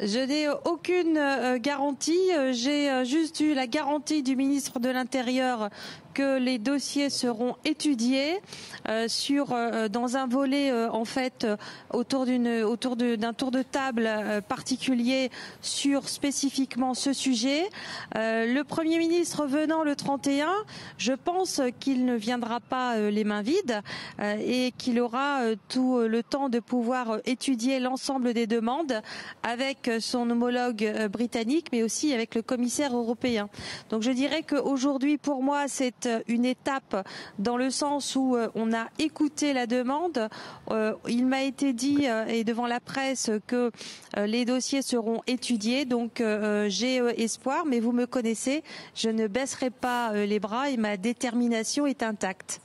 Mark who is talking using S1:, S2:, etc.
S1: Je n'ai aucune euh, garantie. Euh, j'ai euh, juste eu la garantie du ministre de l'Intérieur que les dossiers seront étudiés sur dans un volet en fait autour d'une autour d'un tour de table particulier sur spécifiquement ce sujet. le Premier ministre venant le 31, je pense qu'il ne viendra pas les mains vides et qu'il aura tout le temps de pouvoir étudier l'ensemble des demandes avec son homologue euh, britannique, mais aussi avec le commissaire européen. Donc je dirais qu'aujourd'hui, pour moi, c'est euh, une étape dans le sens où euh, on a écouté la demande. Il m'a été dit et devant la presse que les dossiers seront étudiés. Donc j'ai espoir, mais vous me connaissez, je ne baisserai pas les bras et ma détermination est intacte.